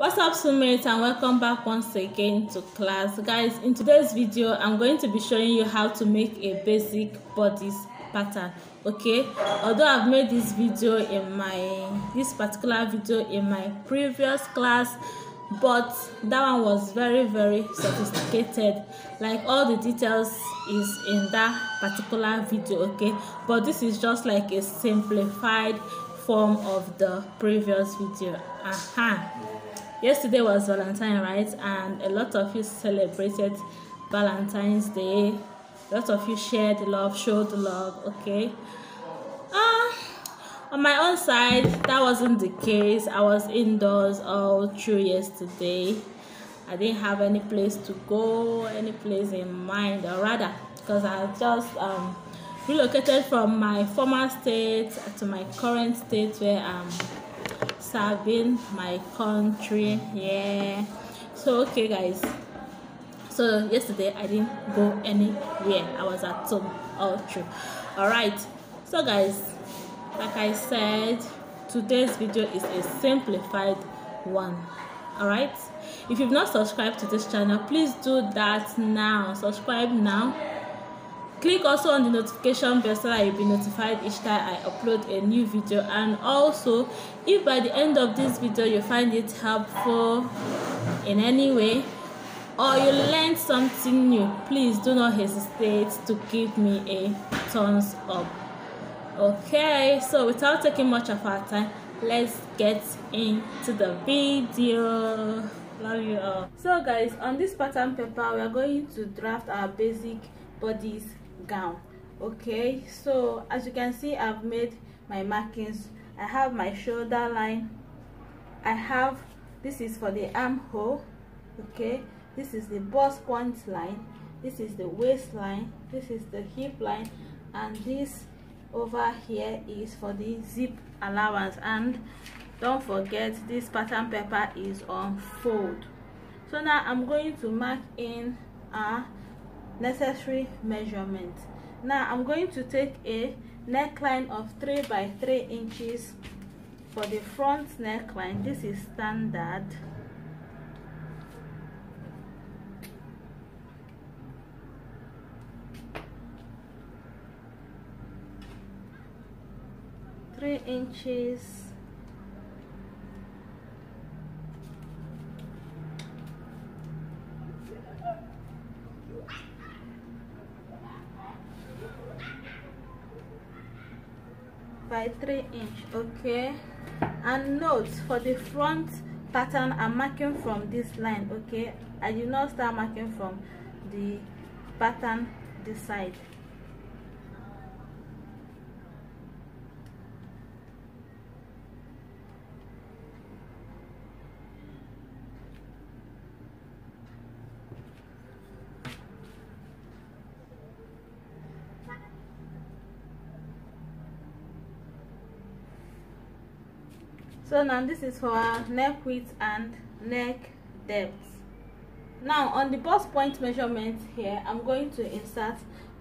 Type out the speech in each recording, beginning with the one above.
what's up schoolmates and welcome back once again to class. Guys in today's video i'm going to be showing you how to make a basic bodice pattern okay? Although i've made this video in my this particular video in my previous class but that one was very very sophisticated. Like all the details is in that particular video okay? But this is just like a simplified form of the previous video. Uh -huh yesterday was valentine right? And a lot of you celebrated valentine's day. A lot of you shared love showed love okay? Uh, on my own side that wasn't the case. I was indoors all through yesterday. I didn't have any place to go any place in mind or rather because i just um relocated from my former state to my current state where i'm serving my country. Yeah. So okay guys. So yesterday i didn't go anywhere. I was at home all all right so guys like i said today's video is a simplified one. All right if you've not subscribed to this channel please do that now. Subscribe now click also on the notification bell so that you'll be notified each time i upload a new video. And also if by the end of this video you find it helpful in any way or you learned something new please do not hesitate to give me a thumbs up. Okay so without taking much of our time let's get into the video. Love you all. So guys on this pattern paper we are going to draft our basic bodice gown. Okay so as you can see i've made my markings. I have my shoulder line. I have this is for the armhole. Okay this is the bust point line. This is the waistline this is the hip line. And this over here is for the zip allowance. And don't forget this pattern paper is on fold. So now i'm going to mark in a necessary measurement. Now i'm going to take a neckline of 3 by 3 inches for the front neckline. This is standard. Three inches by 3 inch okay? And note for the front pattern i'm marking from this line okay? I do not start marking from the pattern this side so now this is for neck width and neck depth. Now on the bust point measurement here i'm going to insert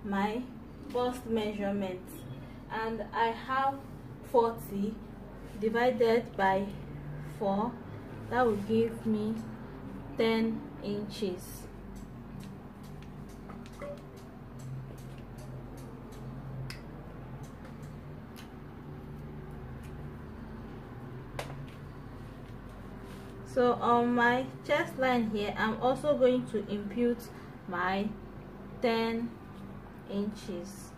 my bust measurement. And i have 40 divided by 4 that will give me 10 inches so on my chest line here i'm also going to impute my 10 inches.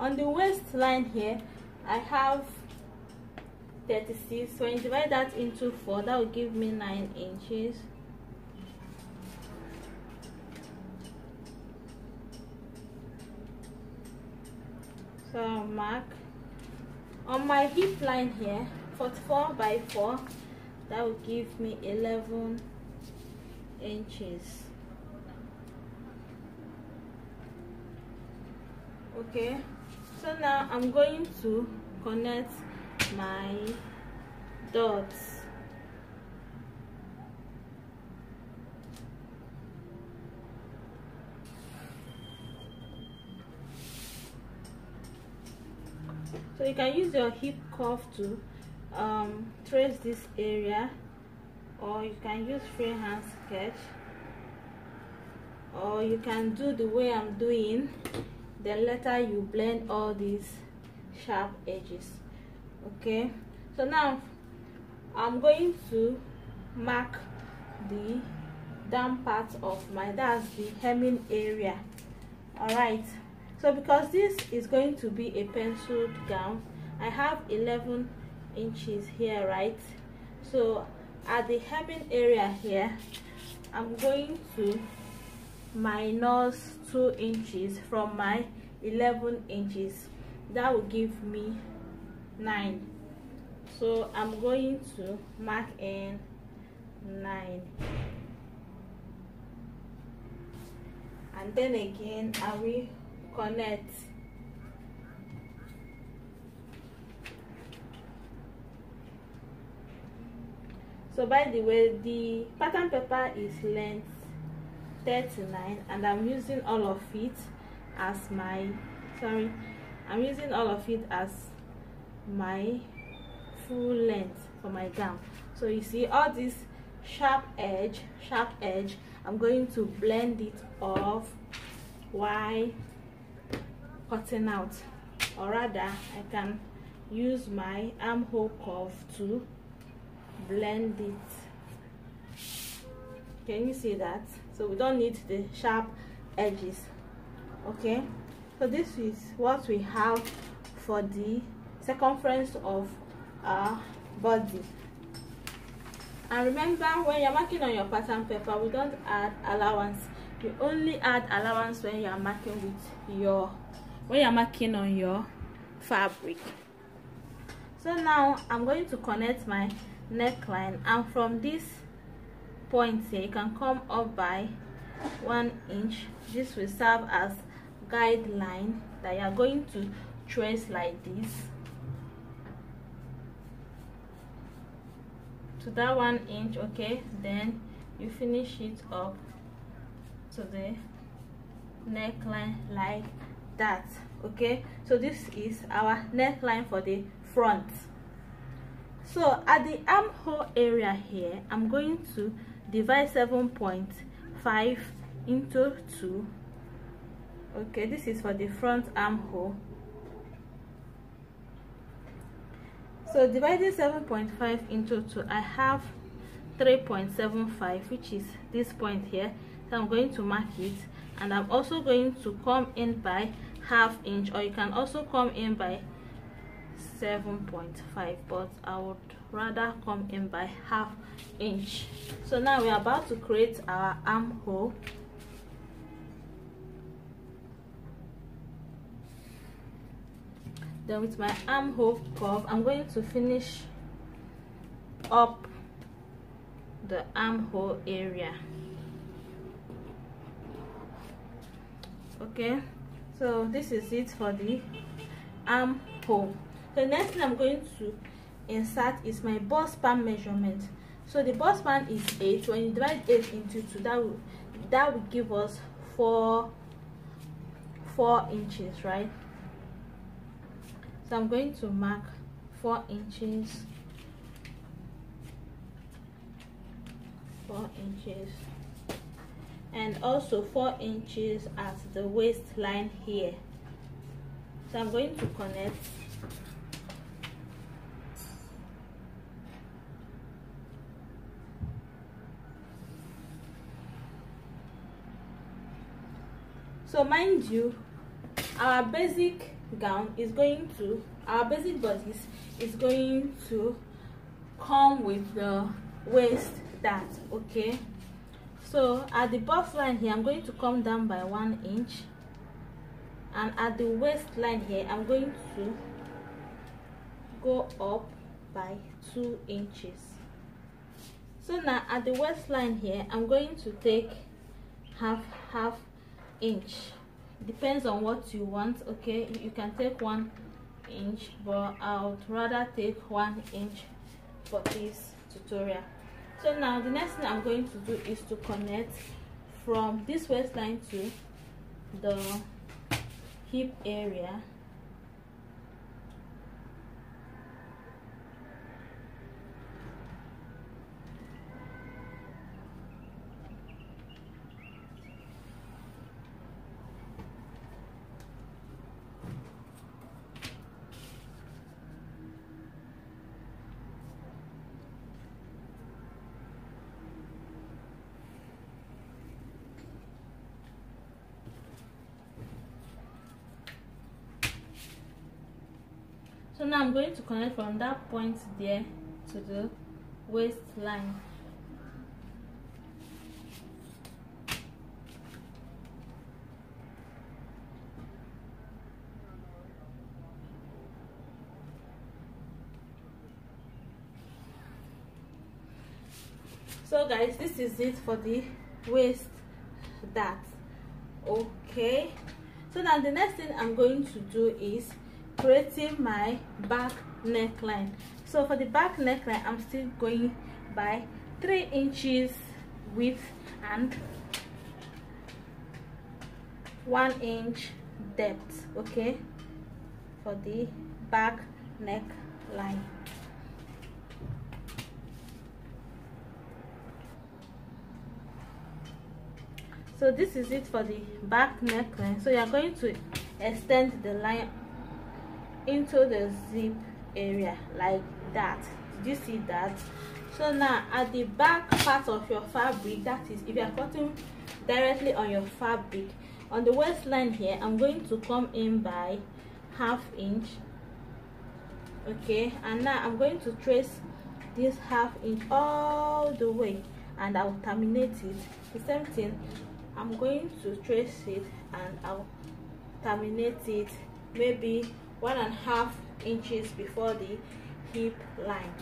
On the waistline here i have 36 so when you divide that into 4 that will give me 9 inches hip line here 44 by 4 that will give me 11 inches. Okay so now i'm going to connect my dots so you can use your hip cuff to um, trace this area or you can use freehand sketch or you can do the way I'm doing then later you blend all these sharp edges okay? So now I'm going to mark the down part of my that's the hemming area all right so because this is going to be a penciled gown I have 11 inches here right? So at the hemming area here I'm going to minus 2 inches from my 11 inches. That will give me 9 so I'm going to mark in 9 and then again I will connect so by the way the pattern paper is length 39 and I'm using all of it as my sorry I'm using all of it as my full length for my gown. So you see all this sharp edge sharp edge I'm going to blend it off while cutting out. Or rather I can use my armhole curve to blend it. Can you see that? So we don't need the sharp edges. Okay? So this is what we have for the circumference of our body. And remember when you're marking on your pattern paper we don't add allowance. You only add allowance when you're marking with your when you're marking on your fabric. So now i'm going to connect my neckline and from this point here you can come up by one inch. This will serve as guideline that you are going to trace like this. To that one inch okay then you finish it up to the neckline like that okay? So this is our neckline for the front. So at the armhole area here i'm going to divide 7.5 into 2 okay this is for the front armhole. So dividing 7.5 into 2 i have 3.75 which is this point here. So i'm going to mark it and i'm also going to come in by half inch or you can also come in by 7.5 but i would rather come in by half inch. So now we're about to create our armhole. Then with my armhole curve i'm going to finish up the armhole area. Okay so this is it for the armhole the next thing i'm going to insert is my bust span measurement. So the bust span is 8 when you divide 8 into 2 that will that will give us 4 4 inches right? So I'm going to mark 4 inches. 4 inches and also 4 inches at the waistline here. So I'm going to connect. So mind you our basic gown is going to our basic bodice is going to come with the waist dart okay so at the bust line here i'm going to come down by one inch. And at the waistline here i'm going to go up by two inches. So now at the waistline here i'm going to take half half inch. Depends on what you want okay? You can take one inch but i would rather take one inch for this tutorial so now the next thing i'm going to do is to connect from this waistline to the hip area so now i'm going to connect from that point there to the waistline. So guys this is it for the waist dart okay. So now the next thing i'm going to do is creating my back neckline. So for the back neckline i'm still going by three inches width and one inch depth okay for the back neckline. So this is it for the back neckline. So you're going to extend the line into the zip area like that. Did you see that? So now at the back part of your fabric that is if you are cutting directly on your fabric on the waistline here i'm going to come in by half inch okay? And now i'm going to trace this half inch all the way and i'll terminate it. The same thing I'm going to trace it and I'll terminate it. Maybe one and a half inches before the hip line.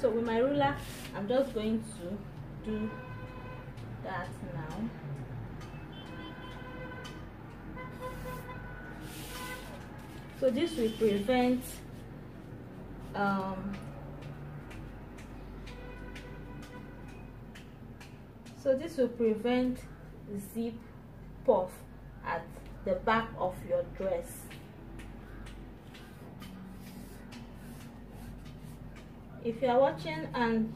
So with my ruler I'm just going to do that now. So this will prevent um, so this will prevent zip puff at the back of your dress if you are watching and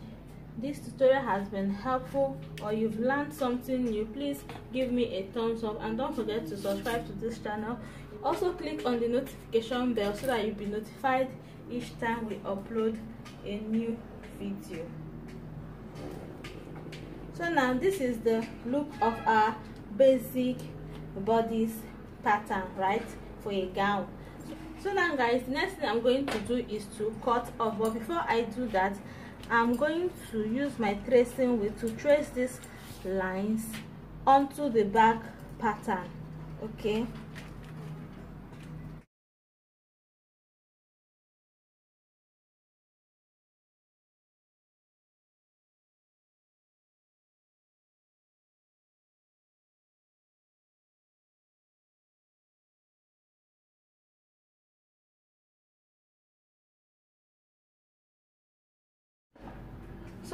this tutorial has been helpful or you've learned something new please give me a thumbs up and don't forget to subscribe to this channel. Also click on the notification bell so that you'll be notified each time we upload a new video. So now this is the look of our basic bodice pattern right for a gown so now guys next thing i'm going to do is to cut off. But before i do that i'm going to use my tracing wheel to trace these lines onto the back pattern okay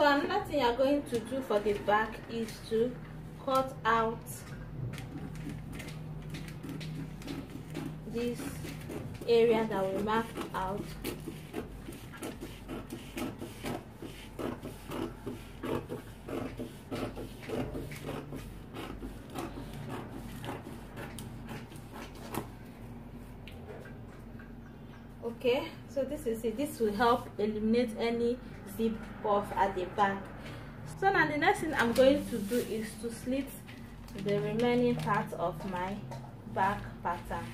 so another thing you're going to do for the back is to cut out this area that we marked out. Okay so this is it. This will help eliminate any zip off at the back so now the next thing i'm going to do is to slit the remaining part of my back pattern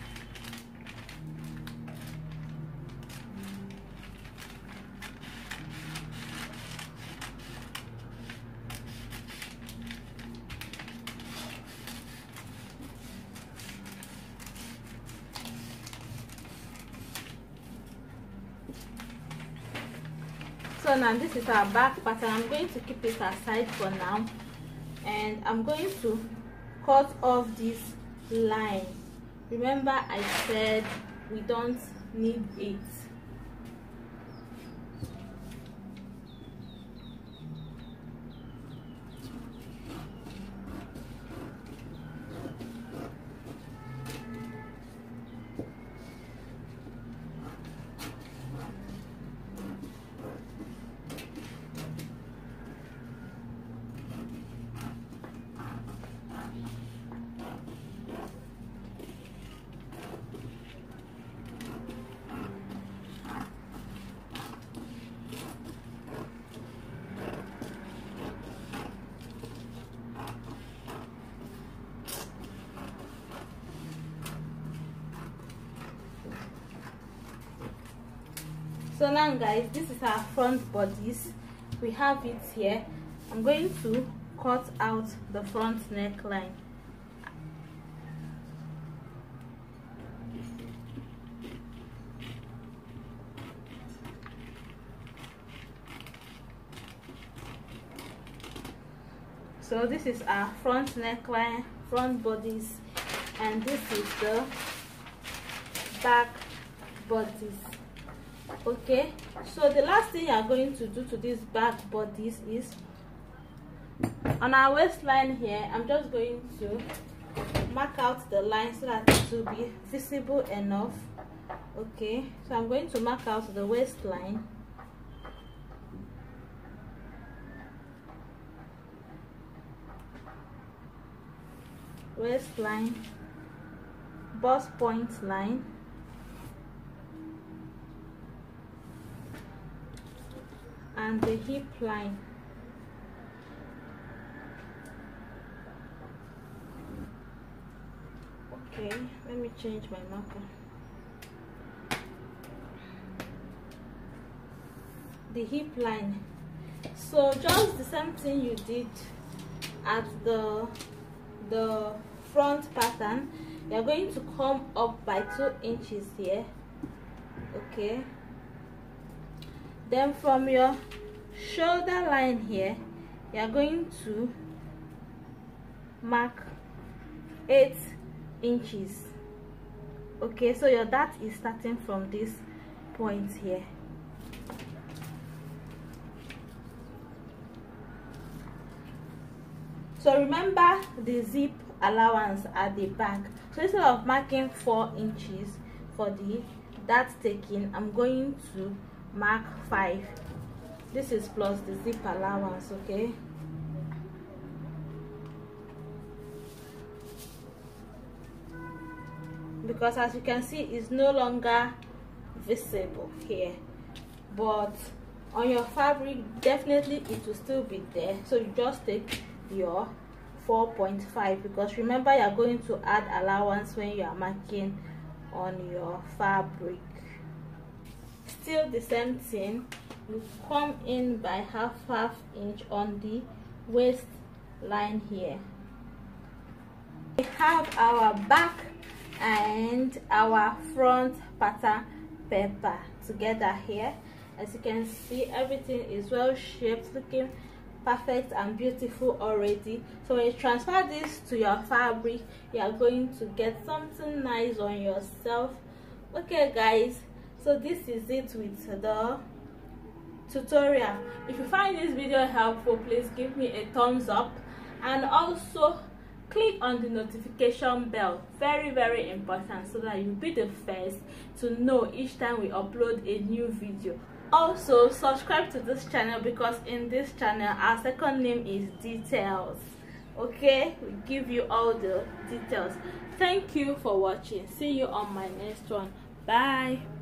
so now this is our back pattern i'm going to keep it aside for now. And i'm going to cut off this line. Remember i said we don't need it so now guys this is our front bodice we have it here. I'm going to cut out the front neckline. So this is our front neckline front bodice and this is the back bodice okay so the last thing you are going to do to this back bodice is on our waistline here i'm just going to mark out the line so that it will be visible enough. Okay so i'm going to mark out the waistline. Waistline bust point line and the hip line. Okay let me change my marker. The hip line. So just the same thing you did at the the front pattern you're going to come up by two inches here. Okay then from your shoulder line here you're going to mark eight inches. Okay so your dart is starting from this point here. So remember the zip allowance at the back. So instead of marking four inches for the dart taking i'm going to mark five. This is plus the zip allowance okay? Because as you can see it's no longer visible here. But on your fabric definitely it will still be there. So you just take your 4.5 because remember you're going to add allowance when you are marking on your fabric still the same thing. You come in by half half inch on the waist line here. We have our back and our front pattern paper together here. As you can see everything is well shaped looking perfect and beautiful already. So when you transfer this to your fabric you are going to get something nice on yourself. Okay guys so this is it with the tutorial. If you find this video helpful please give me a thumbs up and also click on the notification bell. Very very important so that you'll be the first to know each time we upload a new video. Also subscribe to this channel because in this channel our second name is details. Okay? We give you all the details. Thank you for watching. See you on my next one. Bye